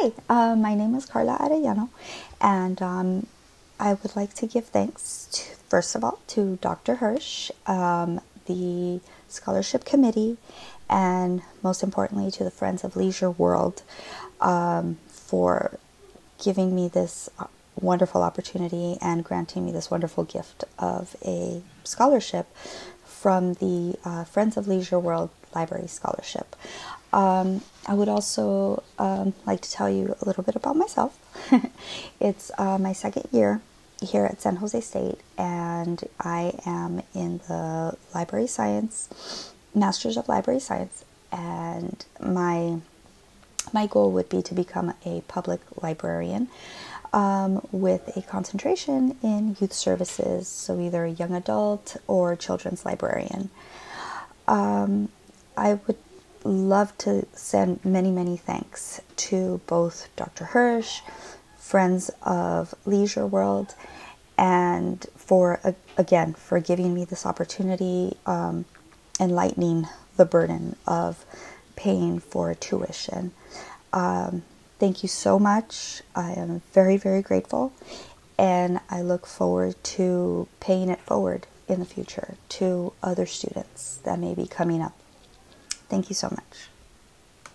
Hi, uh, my name is Karla Arellano, and um, I would like to give thanks, to, first of all, to Dr. Hirsh, um, the Scholarship Committee, and most importantly, to the Friends of Leisure World um, for giving me this wonderful opportunity and granting me this wonderful gift of a scholarship from the uh, Friends of Leisure World Library Scholarship. Um, I would also um, like to tell you a little bit about myself. it's uh, my second year here at San Jose State, and I am in the Library Science, Masters of Library Science, and my my goal would be to become a public librarian um, with a concentration in youth services, so either a young adult or children's librarian. Um, I would love to send many, many thanks to both Dr. Hirsh, Friends of Leisure World, and for, again, for giving me this opportunity, um, enlightening the burden of paying for tuition. Um, thank you so much. I am very, very grateful, and I look forward to paying it forward in the future to other students that may be coming up. Thank you so much.